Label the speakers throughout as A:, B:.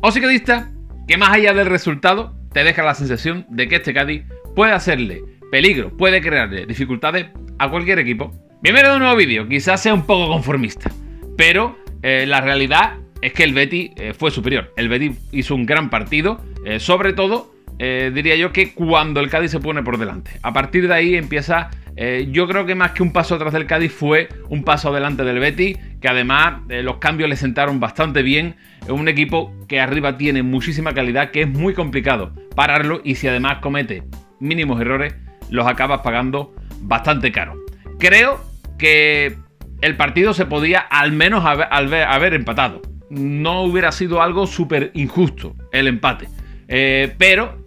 A: O ciclista, que más allá del resultado, te deja la sensación de que este Cádiz puede hacerle peligro, puede crearle dificultades a cualquier equipo. Bienvenido a un nuevo vídeo, quizás sea un poco conformista, pero eh, la realidad es que el Betty eh, fue superior. El Betty hizo un gran partido, eh, sobre todo diría yo que cuando el Cádiz se pone por delante. A partir de ahí empieza, yo creo que más que un paso atrás del Cádiz fue un paso adelante del Betty, que además los cambios le sentaron bastante bien. Es un equipo que arriba tiene muchísima calidad, que es muy complicado pararlo y si además comete mínimos errores, los acabas pagando bastante caro. Creo que el partido se podía al menos haber, empatado. No hubiera sido algo súper injusto el empate. Eh, pero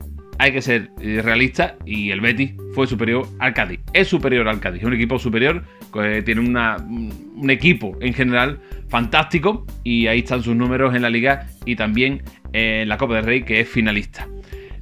A: hay que ser eh, realista y el Betis fue superior al Cádiz. Es superior al Cádiz, es un equipo superior, tiene un equipo en general fantástico y ahí están sus números en la liga y también en la Copa del Rey que es finalista.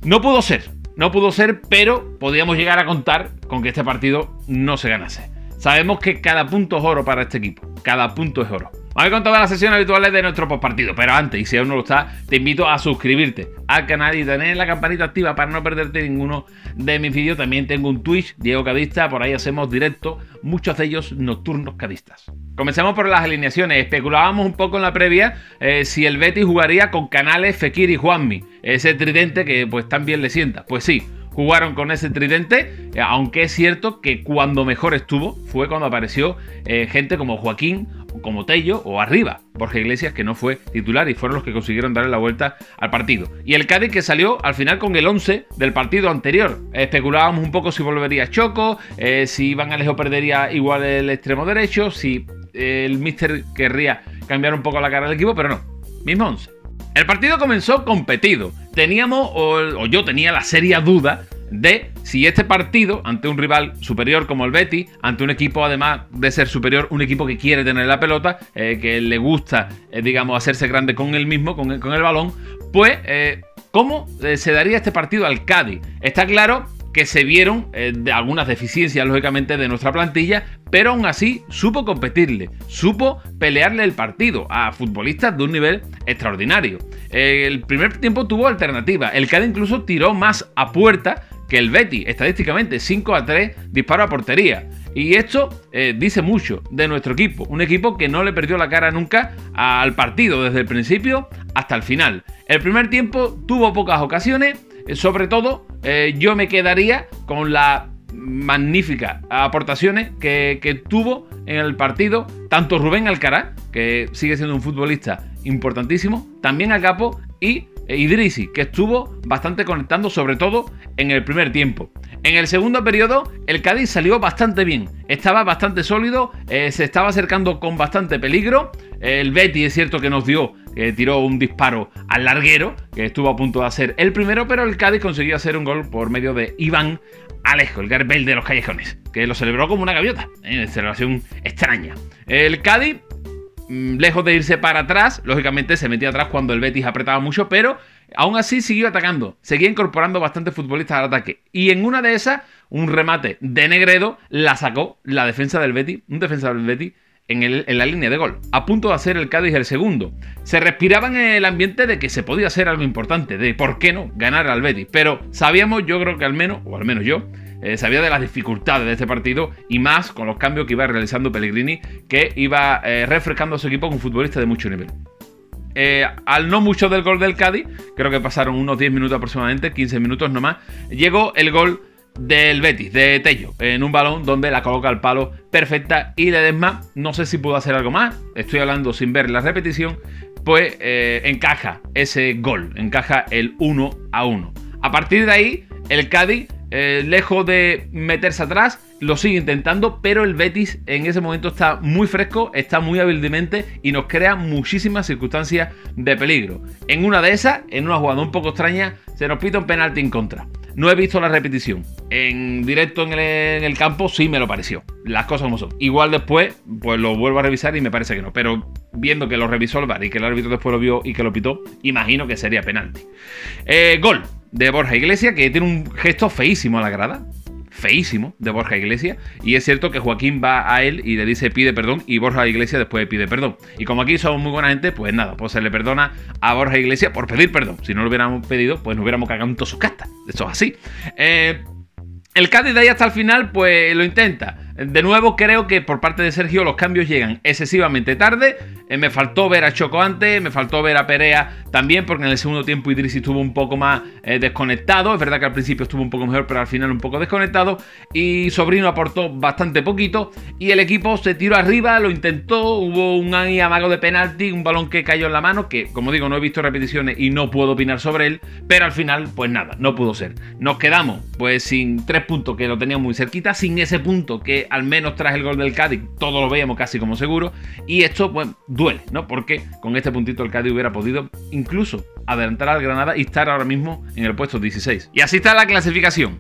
A: No pudo ser, no pudo ser, pero podíamos llegar a contar con que este partido no se ganase. Sabemos que cada punto es oro para este equipo. Cada punto es oro. Vamos con todas las sesiones habituales de nuestro postpartido. Pero antes, y si aún no lo está, te invito a suscribirte al canal y tener la campanita activa para no perderte ninguno de mis vídeos. También tengo un Twitch, Diego Cadista, por ahí hacemos directo, muchos de ellos nocturnos cadistas. Comencemos por las alineaciones. Especulábamos un poco en la previa eh, si el Betis jugaría con canales Fekir y Juanmi. Ese tridente que pues tan bien le sienta. Pues sí, jugaron con ese tridente, eh, aunque es cierto que cuando mejor estuvo fue cuando apareció eh, gente como Joaquín, como Tello o arriba, Borja Iglesias que no fue titular y fueron los que consiguieron darle la vuelta al partido. Y el Cádiz que salió al final con el 11 del partido anterior. Especulábamos un poco si volvería Choco, eh, si Iván Alejo perdería igual el extremo derecho, si el Mister querría cambiar un poco la cara del equipo, pero no, mismo 11. El partido comenzó competido. Teníamos, o, yo tenía la seria duda de si este partido, ante un rival superior como el Betty, ante un equipo además de ser superior, un equipo que quiere tener la pelota, eh, que le gusta, eh, digamos, hacerse grande con él mismo, con el, balón, pues, eh, ¿cómo se daría este partido al Cádiz? Está claro que se vieron algunas deficiencias, lógicamente, de nuestra plantilla, pero aún así supo competirle, supo pelearle el partido a futbolistas de un nivel extraordinario. el primer tiempo tuvo alternativa, el Cádiz incluso tiró más a puerta que el Betty, estadísticamente 5 a 3 disparo a portería. Y esto eh, dice mucho de nuestro equipo, un equipo que no le perdió la cara nunca al partido desde el principio hasta el final. El primer tiempo tuvo pocas ocasiones, eh, sobre todo, eh, yo me quedaría con las magníficas aportaciones que, tuvo en el partido tanto Rubén Alcaraz, que sigue siendo un futbolista importantísimo, también a Capo y Idrisi, que estuvo bastante conectando, sobre todo en el primer tiempo. En el segundo periodo, el Cádiz salió bastante bien, estaba bastante sólido, eh, se estaba acercando con bastante peligro. El Betty es cierto que nos dio que tiró un disparo al larguero, que estuvo a punto de hacer el primero, pero el Cádiz consiguió hacer un gol por medio de Iván Alejo, el Garbel de los callejones, que lo celebró como una gaviota, en celebración extraña. El Cádiz, lejos de irse para atrás, lógicamente se metía atrás cuando el Betis apretaba mucho, pero aún así siguió atacando, seguía incorporando bastantes futbolistas al ataque. Y en una de esas, un remate de Negredo la sacó la defensa del Betis, un defensa del Betis en, la línea de gol, a punto de hacer el Cádiz el segundo. Se respiraba en el ambiente de que se podía hacer algo importante, de por qué no ganar al Betis, pero sabíamos, yo creo que al menos, o al menos yo, eh, sabía de las dificultades de este partido y más con los cambios que iba realizando Pellegrini, que iba eh, refrescando a su equipo con futbolistas de mucho nivel. Eh, al no mucho del gol del Cádiz, creo que pasaron unos 10 minutos aproximadamente, 15 minutos nomás, llegó el gol del Betis, de Tello, en un balón donde la coloca al palo perfecta y Ledesma, no sé si pudo hacer algo más, estoy hablando sin ver la repetición, pues encaja ese gol, encaja el 1 a 1. A partir de ahí, el Cádiz, eh, lejos de meterse atrás, lo sigue intentando, pero el Betis en ese momento está muy fresco, está muy hábilmente y nos crea muchísimas circunstancias de peligro. En una de esas, en una jugada un poco extraña, se nos pita un penalti en contra. No he visto la repetición. En directo en el, campo sí me lo pareció. Las cosas como son. Igual después, pues lo vuelvo a revisar y me parece que no. Pero viendo que lo revisó el VAR y que el árbitro después lo vio y que lo pitó, imagino que sería penalti. Eh, gol de Borja Iglesias, que tiene un gesto feísimo a la grada. feísimo de Borja Iglesias. Y es cierto que Joaquín va a él y le dice pide perdón y Borja Iglesias después pide perdón. Y como aquí somos muy buena gente, pues nada, pues se le perdona a Borja Iglesias por pedir perdón. Si no lo hubiéramos pedido, pues nos hubiéramos cagado en todas sus castas. Eso es así. Eh, el Cádiz de ahí hasta el final, pues lo intenta. De nuevo, creo que por parte de Sergio los cambios llegan excesivamente tarde. Eh, me faltó ver a Choco antes, me faltó ver a Perea también, porque en el segundo tiempo Idris estuvo un poco más eh, desconectado. Es verdad que al principio estuvo un poco mejor, pero al final un poco desconectado. Y Sobrino aportó bastante poquito. Y el equipo se tiró arriba, lo intentó. Hubo un amago de penalti, un balón que cayó en la mano, que como digo, no he visto repeticiones y no puedo opinar sobre él. Pero al final, pues nada, no pudo ser. Nos quedamos pues sin tres puntos que lo teníamos muy cerquita, sin ese punto que al menos tras el gol del Cádiz todo lo veíamos casi como seguro. Y esto pues duele, ¿no? Porque con este puntito el Cádiz hubiera podido incluso adelantar al Granada y estar ahora mismo en el puesto 16. Y así está la clasificación.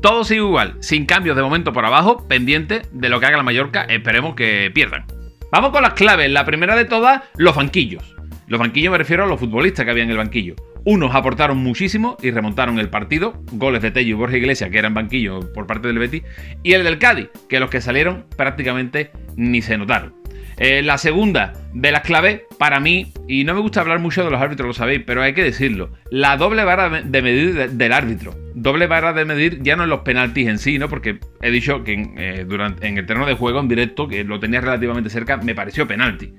A: Todo sigue igual, sin cambios de momento por abajo, pendiente de lo que haga la Mallorca, esperemos que pierdan. Vamos con las claves, la primera de todas, los banquillos. Los banquillos me refiero a los futbolistas que había en el banquillo. Unos aportaron muchísimo y remontaron el partido, goles de Tello y Borja Iglesias, que eran banquillo por parte del Betis, y el del Cádiz, que los que salieron prácticamente ni se notaron. Eh, la segunda de las claves, para mí, y no me gusta hablar mucho de los árbitros, lo sabéis, pero hay que decirlo, la doble vara de medir del árbitro. Doble vara de medir ya no en los penaltis en sí, ¿no? Porque he dicho que en, eh, durante, en el terreno de juego, en directo, que lo tenía relativamente cerca, me pareció penalti.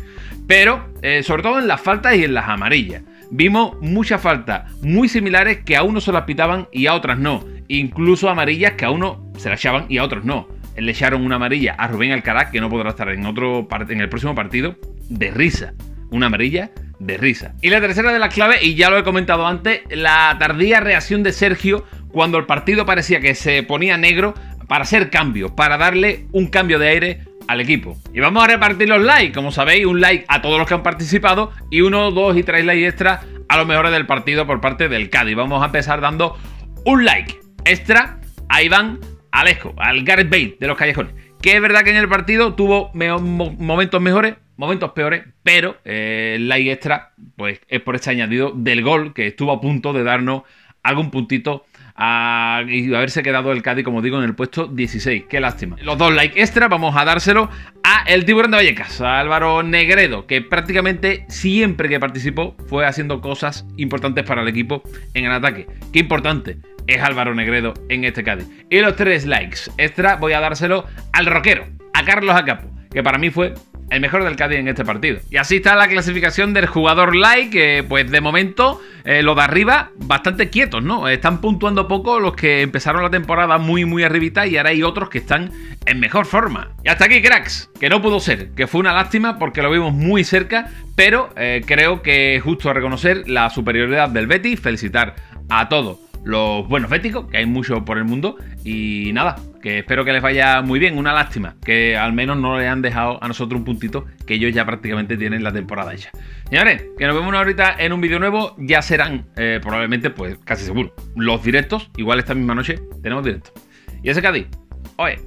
A: Pero, eh, sobre todo en las faltas y en las amarillas vimos muchas faltas muy similares que a unos se las pitaban y a otras no. Incluso amarillas que a uno se las echaban y a otros no. Le echaron una amarilla a Rubén Alcaraz, que no podrá estar en, otro en el próximo partido, de risa. Una amarilla de risa. Y la tercera de las claves, y ya lo he comentado antes, la tardía reacción de Sergio cuando el partido parecía que se ponía negro para hacer cambios, para darle un cambio de aire al equipo. Y vamos a repartir los likes, como sabéis, un like a todos los que han participado y uno, dos y tres likes extra a los mejores del partido por parte del Cádiz. Vamos a empezar dando un like extra a Iván Alejo, al Gareth Bale de los Callejones. Que es verdad que en el partido tuvo momentos mejores, momentos peores, pero eh, like extra pues es por este añadido del gol que estuvo a punto de darnos algún puntito a, y haberse quedado el Cádiz, como digo, en el puesto 16. Qué lástima. Los dos likes extra vamos a dárselo a el tiburón de Vallecas, a Álvaro Negredo, que prácticamente siempre que participó fue haciendo cosas importantes para el equipo en el ataque. Qué importante es Álvaro Negredo en este Cádiz. Y los tres likes extra voy a dárselo al rockero, a Carlos Acapo, que para mí fue el mejor del Cádiz en este partido. Y así está la clasificación del jugador like, que pues de momento eh, lo de arriba bastante quietos, ¿no? Están puntuando poco los que empezaron la temporada muy muy arribita y ahora hay otros que están en mejor forma. Y hasta aquí, cracks, que no pudo ser, que fue una lástima porque lo vimos muy cerca, pero eh, creo que es justo reconocer la superioridad del Betis, felicitar a todos los buenos béticos, que hay muchos por el mundo. Y nada, que espero que les vaya muy bien. Una lástima que al menos no le han dejado a nosotros un puntito que ellos ya prácticamente tienen la temporada hecha. Señores, que nos vemos ahorita en un vídeo nuevo. Ya serán eh, probablemente, pues casi seguro, los directos. Igual esta misma noche tenemos directo. Y ese Cádiz, oye.